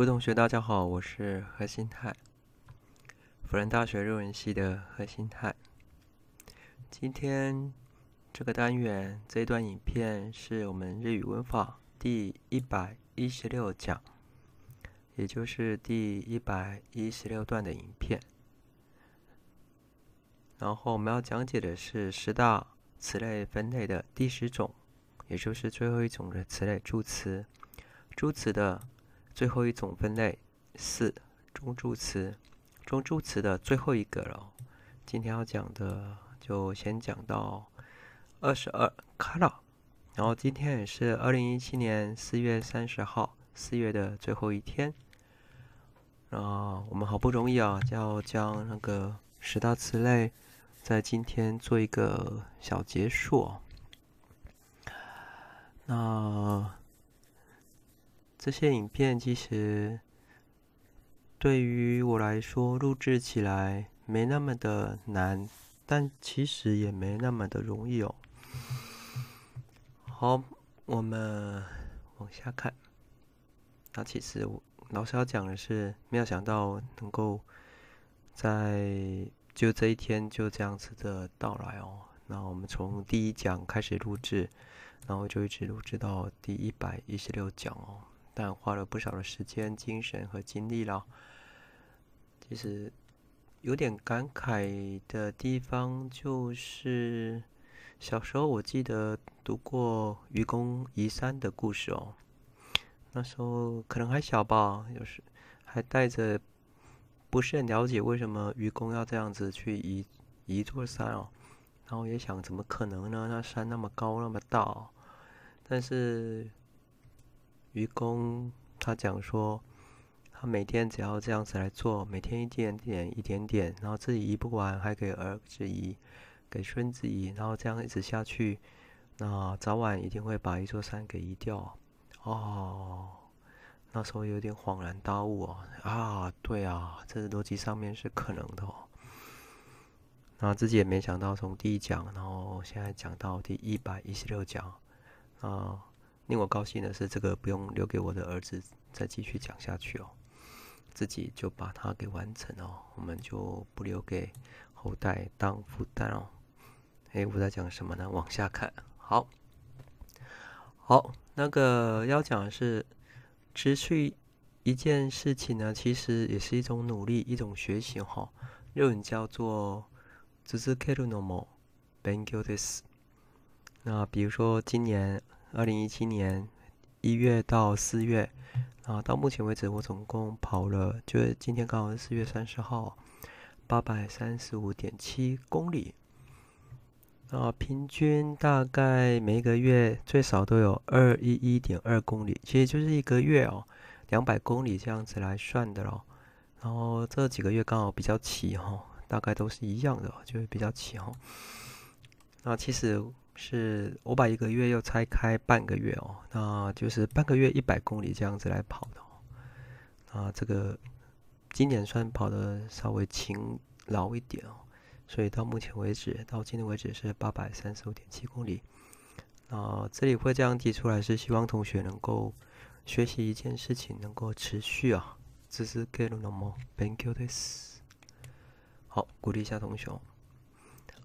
各位同学，大家好，我是何新泰，辅仁大学日文系的何新泰。今天这个单元这一段影片是我们日语文法第一百一十六讲，也就是第一百一十六段的影片。然后我们要讲解的是十大词类分类的第十种，也就是最后一种的词类助词。助词的最后一种分类是中助词，中助词的最后一个了。今天要讲的就先讲到二十二卡拉，然后今天也是二零一七年四月三十号，四月的最后一天。然后，我们好不容易啊，就要将那个十大词类在今天做一个小结束。那。这些影片其实对于我来说录制起来没那么的难，但其实也没那么的容易哦。好，我们往下看。那其实老师要讲的是，没有想到能够在就这一天就这样子的到来哦。那我们从第一讲开始录制，然后就一直录制到第一百一十六讲哦。但花了不少的时间、精神和精力了。其实有点感慨的地方，就是小时候我记得读过愚公移山的故事哦。那时候可能还小吧，有时还带着不是很了解为什么愚公要这样子去移移座山哦。然后也想，怎么可能呢？那山那么高那么大，但是。愚公他讲说，他每天只要这样子来做，每天一点点、一点点，然后自己移不完，还给儿子移，给孙子移，然后这样一直下去，那早晚一定会把一座山给移掉。哦，那时候有点恍然大悟哦，啊，对啊，这逻辑上面是可能的哦。那自己也没想到，从第一讲，然后现在讲到第一百一十六讲，啊。令我高兴的是，这个不用留给我的儿子再继续讲下去哦，自己就把它给完成哦，我们就不留给后代当负担哦。哎，我在讲什么呢？往下看，好，好，那个要讲的是持续一件事情呢，其实也是一种努力，一种学习哈。日文叫做“続けるのも勉強です”。那比如说今年。 二零一七年一月到四月，啊，到目前为止我总共跑了，就是今天刚好是四月三十号，八百三十五点七公里，啊，平均大概每个月最少都有二一一点二公里，其实就是一个月哦，两百公里这样子来算的咯。然后这几个月刚好比较齐哈，大概都是一样的，就是比较齐哈。那其实。是我把一个月又拆开半个月哦，那就是半个月一百公里这样子来跑的哦。啊，这个今年算跑的稍微勤劳一点哦，所以到目前为止，到今天为止是八百三十五点七公里。啊，这里会这样提出来，是希望同学能够学习一件事情能够持续啊，这是给了那么 Thank you this。好，鼓励一下同学。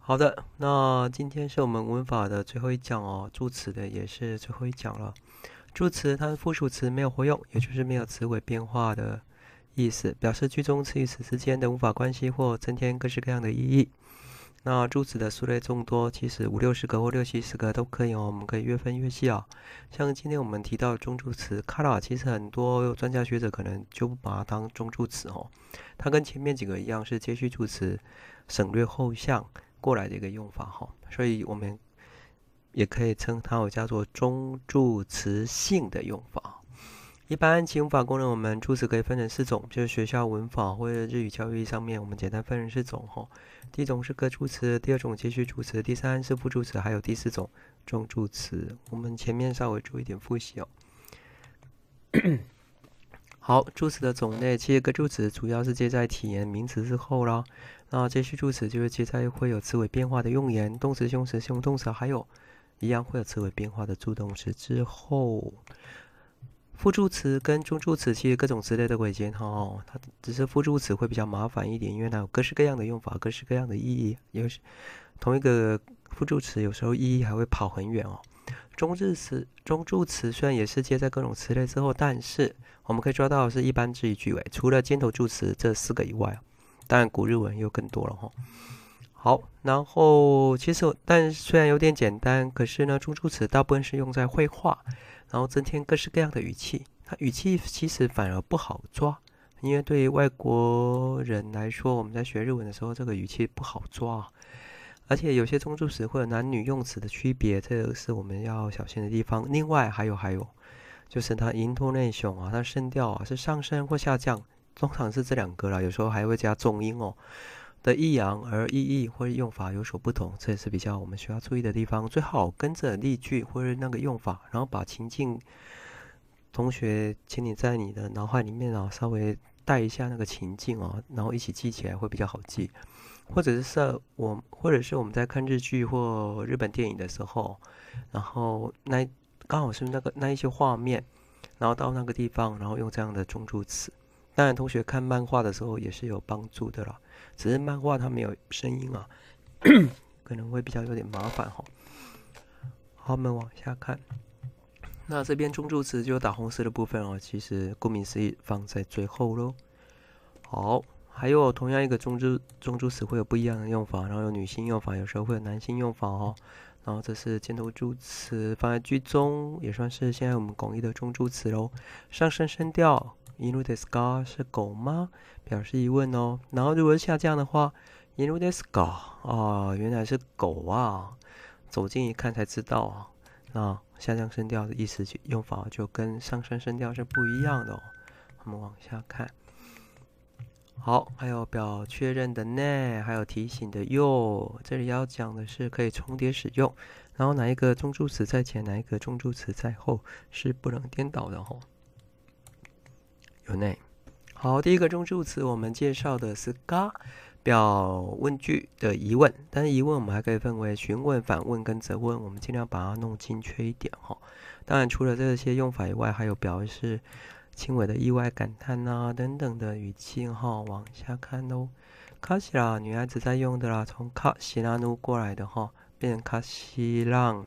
好的，那今天是我们文法的最后一讲哦，助词的也是最后一讲了。助词它是附属词，没有活用，也就是没有词尾变化的意思，表示句中词与词之间的无法关系或增添各式各样的意义。那助词的数类众多，其实五六十个或六七十个都可以哦，我们可以越分越细啊。像今天我们提到中助词 color，其实很多专家学者可能就不把它当中助词哦，它跟前面几个一样是接续助词，省略后项。过来的一个用法哈，所以我们也可以称它为叫做中助词性的用法。一般其用法功能，我们助词可以分成四种，就是学校文法或者日语教育上面，我们简单分成四种哈。第一种是格助词，第二种接续助词，第三是副助词，还有第四种中助词。我们前面稍微做一点复习哦。好，助词的种类，其实格助词主要是接在体言名词之后啦。那接续助词就是接在会有词尾变化的用言、动词、形容词、形容动词，还有一样会有词尾变化的助动词之后。副助词跟中助词其实各种之类的尾间哈，它只是副助词会比较麻烦一点，因为它有各式各样的用法，各式各样的意义。有同一个副助词有时候意义还会跑很远哦。中日词中助词虽然也是接在各种词类之后，但是我们可以抓到的是一般之语句尾，除了尖头助词这四个以外，当然古日文又更多了哈。好，然后其实但虽然有点简单，可是呢，中助词大部分是用在绘画。然后增添各式各样的语气，它语气其实反而不好抓，因为对于外国人来说，我们在学日文的时候，这个语气不好抓，而且有些中助词会有男女用词的区别，这个是我们要小心的地方。另外还有还有，就是它 intonation 啊，它声调啊是上升或下降，通常是这两个啦，有时候还会加重音哦。的抑扬而意义或者用法有所不同，这也是比较我们需要注意的地方。最好跟着例句或者那个用法，然后把情境，同学，请你在你的脑海里面啊，稍微带一下那个情境哦，然后一起记起来会比较好记。或者是我，或者是我们在看日剧或日本电影的时候，然后那刚好是那个那一些画面，然后到那个地方，然后用这样的中助词。当然，同学看漫画的时候也是有帮助的啦。只是漫画它没有声音啊，可能会比较有点麻烦哈。好，我们往下看。那这边中助词就打红色的部分哦，其实顾名思义放在最后喽。好，还有同样一个中助中助词会有不一样的用法，然后有女性用法，有时候会有男性用法哦。然后这是箭头助词放在句中，也算是现在我们广义的中助词喽。上升声调。i n u d e s k a 是狗吗？表示疑问哦。然后如果是下降的话 i n u d e s k a 啊，原来是狗啊。走近一看才知道啊。那下降声调的意思就用法就跟上升声调是不一样的哦。我们往下看。好，还有表确认的呢，还有提醒的哟。这里要讲的是可以重叠使用，然后哪一个中助词在前，哪一个中助词在后，是不能颠倒的哦。有内，好，第一个中助词我们介绍的是“嘎”，表问句的疑问。但是疑问我们还可以分为询问、反问跟责问，我们尽量把它弄精确一点哈。当然，除了这些用法以外，还有表示轻微的意外感叹呐等等的语气哈。往下看喽，卡西拉女孩子在用的啦，从卡西拉努过来的哈，变成卡西浪。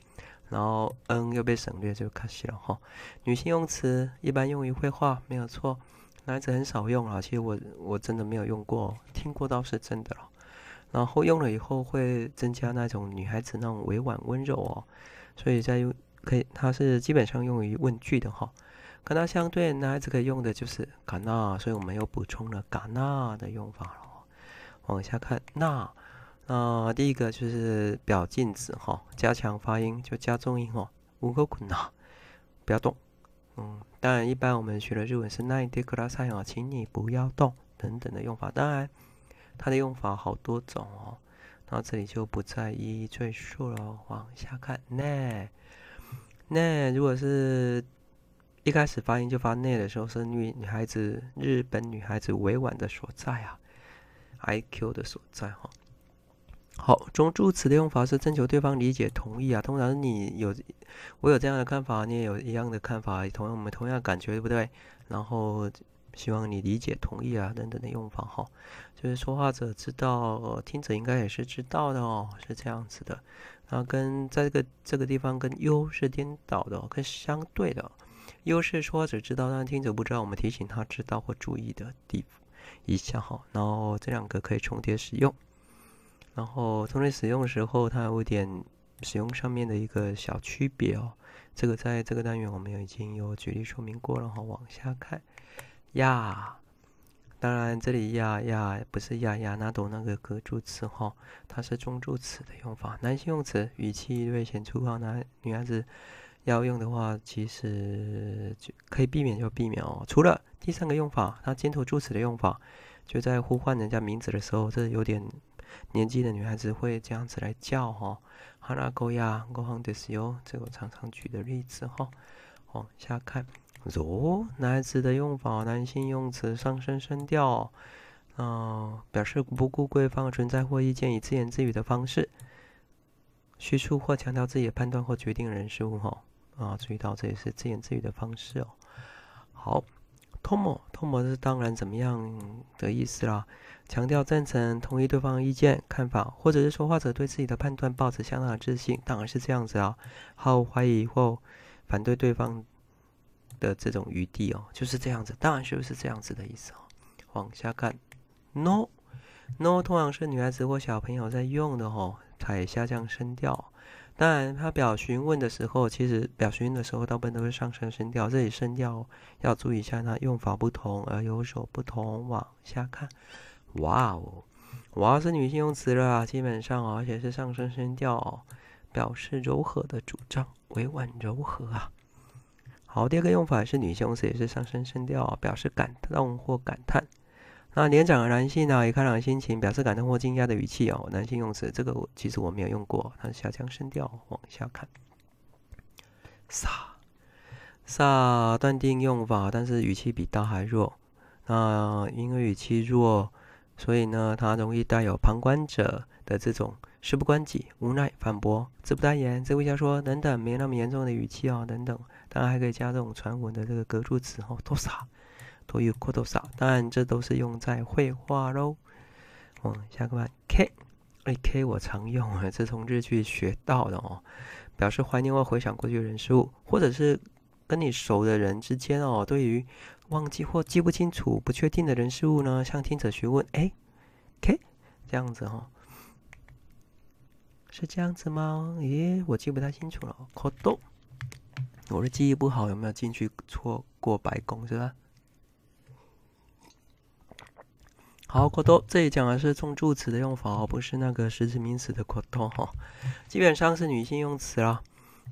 然后嗯又被省略就卡西了哈。女性用词一般用于绘画，没有错。男子很少用啊，其实我我真的没有用过，听过倒是真的了。然后用了以后会增加那种女孩子那种委婉温柔哦，所以在用可以它是基本上用于问句的哈。跟它相对，男孩子可以用的就是嘎那，所以我们又补充了嘎那的用法了。往下看那。那第一个就是表禁止哈，加强发音就加重音哦，无口困难，不要动。嗯，当然一般我们学的日文是奈德克拉塞啊，请你不要动等等的用法。当然它的用法好多种哦，那这里就不再一一赘述了。往下看，奈奈，如果是一开始发音就发内的时候，是女女孩子日本女孩子委婉的所在啊，I Q 的所在哈。好，中助词的用法是征求对方理解同意啊。通常你有我有这样的看法，你也有一样的看法，同样我们同样感觉对不对？然后希望你理解同意啊等等的用法哈，就是说话者知道，听者应该也是知道的哦，是这样子的。然后跟在这个这个地方跟优是颠倒的，跟相对的。优是说只知道，但听者不知道，我们提醒他知道或注意的地一下哈。然后这两个可以重叠使用。然后同时使用的时候，它有点使用上面的一个小区别哦。这个在这个单元我们已经有举例说明过了哈。往下看，呀，当然这里呀呀不是呀呀那懂那个格助词哈，它是中助词的用法。男性用词语气略显粗犷，男女孩子要用的话，其实就可以避免就避免哦。除了第三个用法，它尖头助词的用法，就在呼唤人家名字的时候，这有点。年纪的女孩子会这样子来叫哈，哈拉狗呀，狗行的是哟，这个我常常举的例子哈。往下看，如男孩子的用法，男性用词上升声调，嗯，表示不顾对方存在或意见，以自言自语的方式叙述或强调自己的判断或决定人事物哈。啊，注意到这也是自言自语的方式哦。好，tomo，tomo 是当然怎么样的意思啦？强调赞成、同意对方的意见、看法，或者是说话者对自己的判断抱持相当的自信，当然是这样子啊。好怀疑或反对对方的这种余地哦，就是这样子，当然就是这样子的意思哦。往下看，no，no 通常是女孩子或小朋友在用的哦，才下降声调。当然，他表询问的时候，其实表询问的时候，大部分都是上升声调。这里声调要注意一下，它用法不同而有所不同。往下看，哇哦，哇是女性用词了，基本上而且是上升声调，表示柔和的主张，委婉柔和啊。好，第二个用法是女性用词，也是上升声调，表示感动或感叹。那年长的男性呢，以开朗心情表示感动或惊讶的语气哦。男性用词，这个我其实我没有用过，它是下降声调。往下看，撒撒断定用法，但是语气比大还弱。那因为语气弱，所以呢，它容易带有旁观者的这种事不关己、无奈、反驳、自不待言、自不瞎说等等没那么严重的语气哦，等等。当然还可以加这种传闻的这个格助词哦，多都有扩多少？当然，这都是用在绘画喽。往下看，K，哎，K 我常用啊，是从日剧学到的哦，表示怀念或回想过去的人事物，或者是跟你熟的人之间哦，对于忘记或记不清楚、不确定的人事物呢，向听者询问，哎，K，这样子哦，是这样子吗？咦，我记不太清楚了。扩多，我的记忆不好，有没有进去错过白宫是吧？好，过多这里讲的是重助词的用法哦，不是那个实质名词的过多哈。基本上是女性用词啦。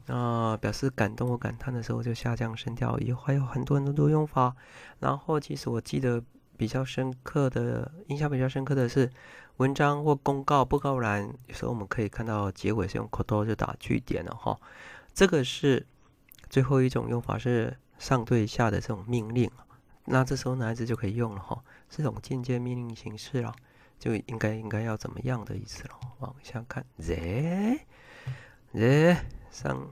那表示感动或感叹的时候就下降声调，也还有很多很多用法。然后其实我记得比较深刻的印象比较深刻的是文章或公告布告栏，有时候我们可以看到结尾是用过多就打句点了哈。这个是最后一种用法是上对下的这种命令，那这时候男孩子就可以用了哈。这种间接命令形式啊，就应该应该要怎么样的意思了？往下看，the，the 上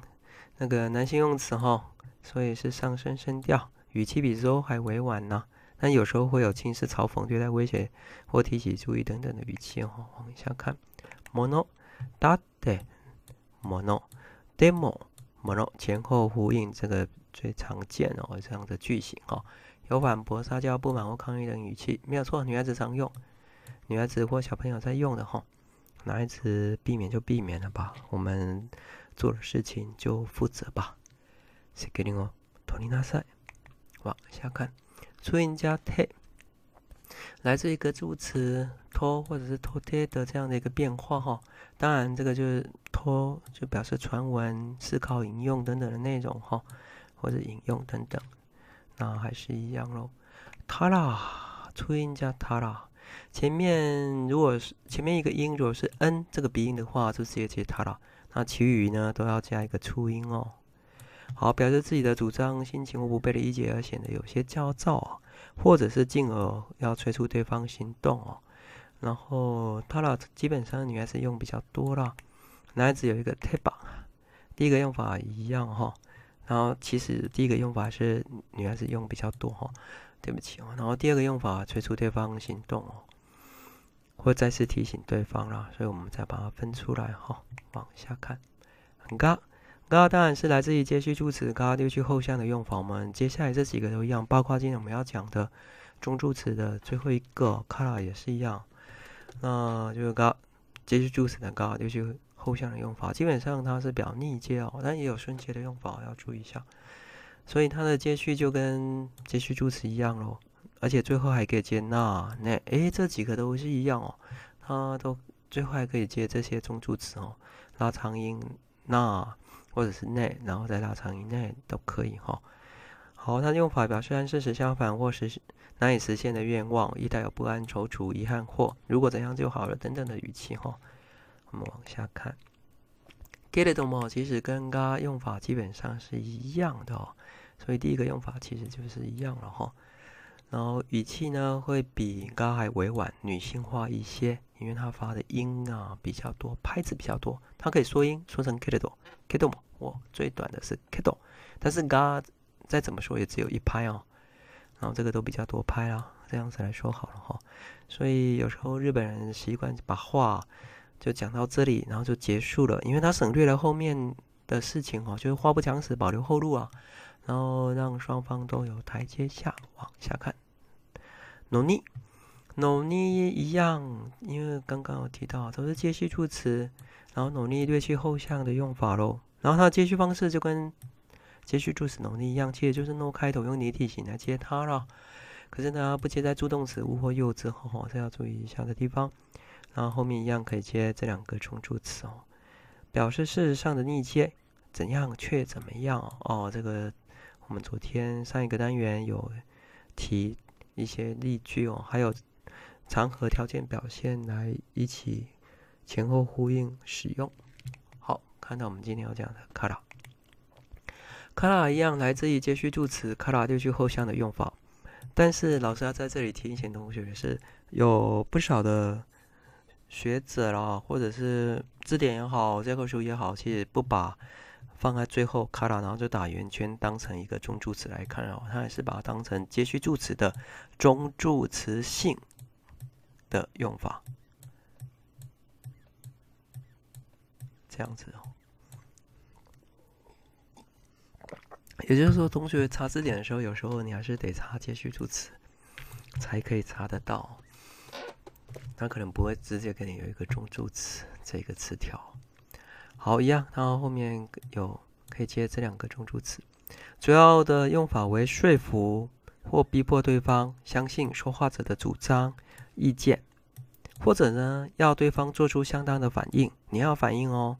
那个男性用词哈，所以是上升声调，语气比 zo 还委婉呢。但有时候会有轻视、嘲讽、对待、威胁或提起注意等等的语气哈。往下看，mono date，mono，demo，mono 前后呼应，这个最常见哦这样的句型哈。有反驳、撒娇、不满或抗议等语气，没有错。女孩子常用，女孩子或小朋友在用的哈。男孩子避免就避免了吧，我们做的事情就负责吧。谁给你哦？托尼纳塞，往下看，注音加 t 来自一个助词托或者是托贴的这样的一个变化哈。当然，这个就是托，就表示传闻、思考、引用等等的内容哈，或者引用等等。那还是一样喽，他啦，初音加他啦，前面如果是前面一个音如果是 n 这个鼻音的话，就直接接他啦。那其余呢都要加一个初音哦。好，表示自己的主张、心情或不被理解而显得有些焦躁，或者是进而要催促对方行动哦。然后他啦，基本上女孩子用比较多啦，男孩子有一个 t 棒，第一个用法一样哈。然后其实第一个用法是女孩子用比较多哈，对不起哦。然后第二个用法催促对方行动哦，或再次提醒对方啦，所以我们再把它分出来哈。往下看，嘎嘎当然是来自于接续助词嘎丢去后项的用法。我们接下来这几个都一样，包括今天我们要讲的中助词的最后一个卡拉也是一样。那就是高接续助词的嘎丢去。后向的用法基本上它是表逆接哦，但也有顺接的用法，要注意一下。所以它的接续就跟接续助词一样咯，而且最后还可以接那那，诶，这几个都是一样哦，它都最后还可以接这些中助词哦，拉长音那或者是那，然后再拉长音那都可以哈。好，它的用法表示和事实相反或是难以实现的愿望，一带有不安、踌躇、遗憾或如果怎样就好了等等的语气哈。我们往下看，get it 吗？其实跟刚用法基本上是一样的哦，所以第一个用法其实就是一样了哈。然后语气呢会比刚还委婉、女性化一些，因为它发的音啊比较多，拍子比较多。它可以缩音，缩成 get it get it 我最短的是 get it，但是嘎再怎么说也只有一拍哦。然后这个都比较多拍啦，这样子来说好了哈。所以有时候日本人习惯把话就讲到这里，然后就结束了，因为他省略了后面的事情哦，就是话不讲死，保留后路啊，然后让双方都有台阶下。往下看，努力，努力一样，因为刚刚有提到都是接续助词，然后努力略去后向的用法喽。然后它的接续方式就跟接续助词努力一样，其实就是 no 开头用拟体型来接它了。可是呢，不接在助动词 u 或 u 之后，这要注意一下的地方。然后后面一样可以接这两个重助词哦，表示事实上的逆接，怎样却怎么样哦。这个我们昨天上一个单元有提一些例句哦，还有常和条件表现来一起前后呼应使用。好，看到我们今天要讲的卡拉，卡拉一样来自于接续助词卡拉六句后向的用法。但是老师要在这里提醒同学的，是有不少的学者啦，或者是字典也好，教科书也好，其实不把放在最后卡拉，然后就打圆圈当成一个中助词来看哦，他还是把它当成接续助词的中助词性的用法，这样子哦。也就是说，同学查字典的时候，有时候你还是得查接续助词，才可以查得到。它可能不会直接给你有一个中助词这个词条。好，一样，它后面有可以接这两个中助词，主要的用法为说服或逼迫对方相信说话者的主张、意见，或者呢要对方做出相当的反应，你要反应哦，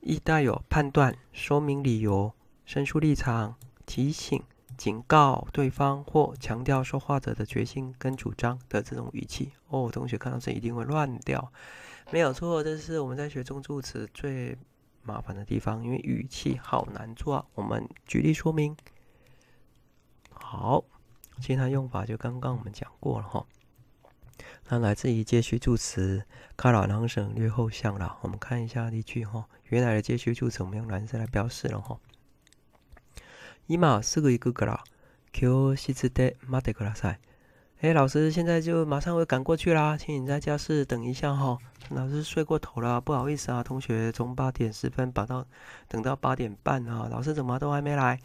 亦带有判断、说明理由。申述立场、提醒、警告对方或强调说话者的决心跟主张的这种语气哦，同学看到这一定会乱掉，没有错，这是我们在学中助词最麻烦的地方，因为语气好难做。我们举例说明。好，其他用法就刚刚我们讲过了哈。那来自于接续助词，卡拉朗省略后向了。我们看一下例句哈，原来的接续助词我们用蓝色来标示了哈。伊马四个一个个啦，Q 西子的马德格拉塞。哎，老师现在就马上会赶过去啦，请你在教室等一下哈。老师睡过头了，不好意思啊，同学从八点十分等到等到八点半啊，老师怎么都还没来？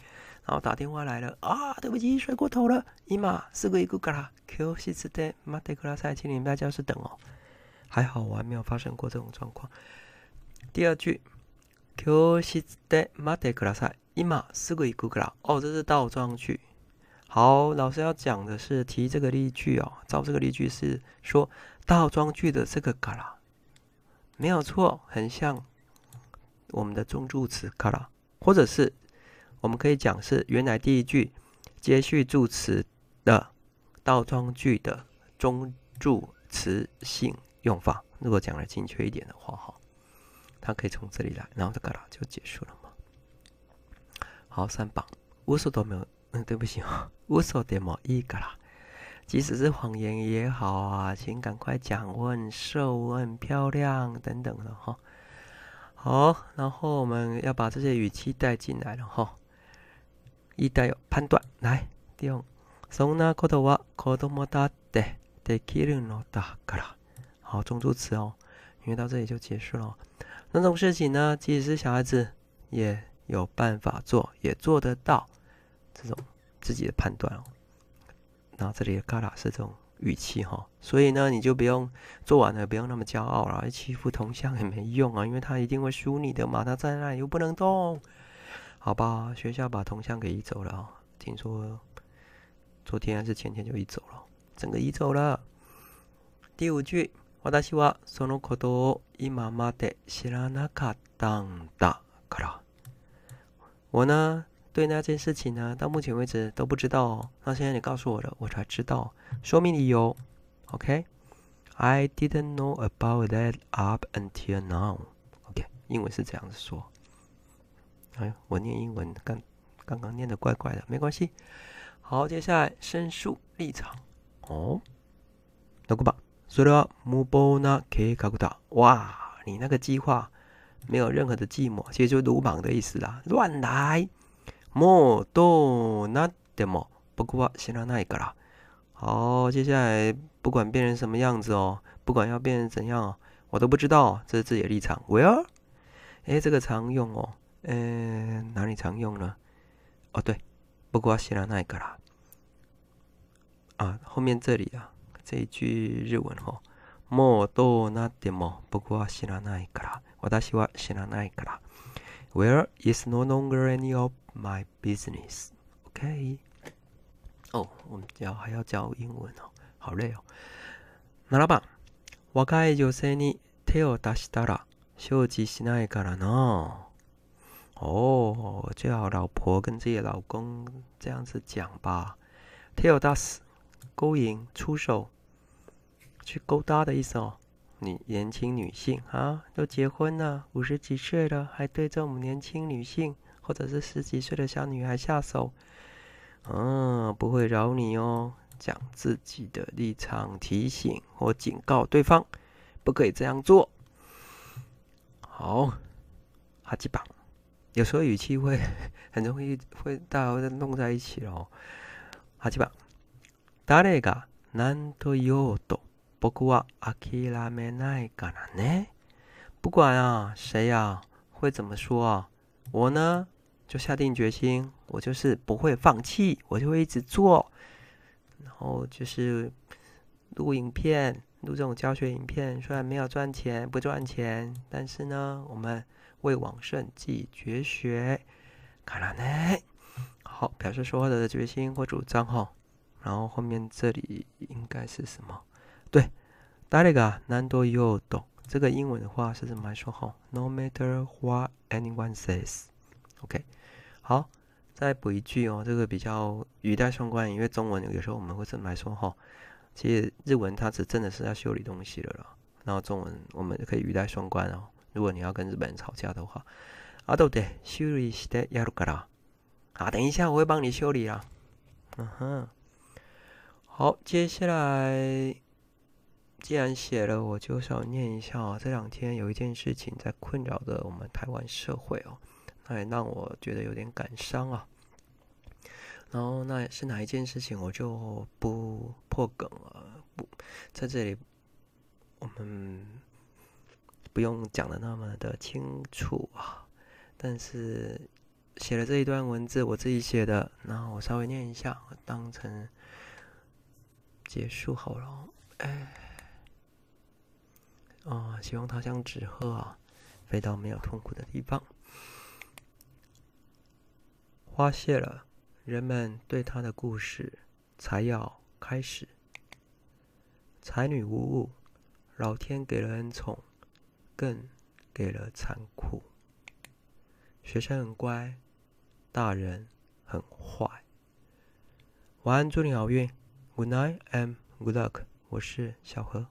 然后打电话来了啊，对不起，睡过头了。伊马四个一个个啦，Q 西子的马德格拉塞，请你在教室等哦。还好我还没有发生过这种状况。第二句，Q 西子的马德格拉塞。一马四个一个啦，哦，这是倒装句。好，老师要讲的是提这个例句哦，造这个例句是说倒装句的这个嘎啦，没有错，很像我们的中助词嘎啦，或者是我们可以讲是原来第一句接续助词的倒装句的中助词性用法。如果讲的精确一点的话，哈，它可以从这里来，然后这个啦就结束了。好，三榜，无所都没有，嗯，对不起哦，无所都没一个啦。即使是谎言也好啊，请赶快讲，我很瘦，我很漂亮，等等的哈。好，然后我们要把这些语气带进来了哈。一带有判断，来，第二，そんなことは子供だってできるのだから。好，中助词哦，因为到这里就结束了。那种事情呢，即使是小孩子也。 有办法做，也做得到，这种自己的判断哦。然后这里的嘎啦是这种语气哈，所以呢，你就不用做完了，不用那么骄傲了，欺负同乡也没用啊，因为他一定会输你的嘛，他在那里又不能动，好吧？学校把同乡给移走了，听说昨天还是前天就移走了，整个移走了。第五句，私はそのことを今まで知らなかったんだから。 我呢，对那件事情呢，到目前为止都不知道哦。那现在你告诉我了，我才知道。说明理由，OK？I didn't know about that up until now。OK，英文是这样子说。哎，我念英文刚刚刚念的怪怪的，没关系。好，接下来申诉立场。哦，那个吧，それは無謀な計画だ。哇，你那个计划。 没有任何的寂寞，其实就鲁莽的意思啦，乱来。もとなっても 不过知らないから。好，接下来不管变成什么样子哦，不管要变成怎样，我都不知道，这是自己的立场。Where？哎，这个常用哦，嗯，哪里常用呢？哦，对，不过知らないから。啊，后面这里啊，这一句日文哦，もうどうなっても僕は知らないから。 私は知らないから。Where is no longer any of my business? OK。哦，我们要还要教英文哦，好累哦。七番、若い女性に手を出したら承知しないからな。哦，最好老婆跟自己老公这样子讲吧。手を出す。勾引、出手、去勾搭的意思哦。你年轻女性啊，都结婚了，五十几岁了，还对这种年轻女性或者是十几岁的小女孩下手，嗯，不会饶你哦。讲自己的立场，提醒或警告对方，不可以这样做。好，哈基榜，有时候语气会很容易会大家会弄在一起哦。哈基榜。誰が何と言おうと、 僕は諦めないからね。不管啊，谁啊会怎么说啊，我呢就下定决心，我就是不会放弃，我就会一直做。然后就是录影片，录这种教学影片，虽然没有赚钱，不赚钱，但是呢，我们为往圣继绝学，卡拉呢，好表示说话的决心或主张哈。然后后面这里应该是什么？ 对，大家个难多又懂。这个英文的话是怎么来说？哈，No matter what anyone says，OK。好，再补一句哦，这个比较语带双关，因为中文有时候我们会这么来说哈。其实日文它只真的是要修理东西了啦。然后中文我们可以语带双关哦。如果你要跟日本人吵架的话，啊，对不对？修理してやるから。啊，等一下我会帮你修理啊。嗯哼。好，接下来 既然写了，我就想念一下哦。这两天有一件事情在困扰着我们台湾社会哦，那也让我觉得有点感伤啊。然后那是哪一件事情，我就不破梗了，不在这里，我们不用讲的那么的清楚啊。但是写了这一段文字，我自己写的，然后我稍微念一下，当成。结束好了，哎，啊，希望他像纸鹤啊，飞到没有痛苦的地方。花谢了，人们对他的故事才要开始。才女无误，老天给了恩宠，更给了残酷。学生很乖，大人很坏。晚安，祝你好运。Good night and good luck。我是小何。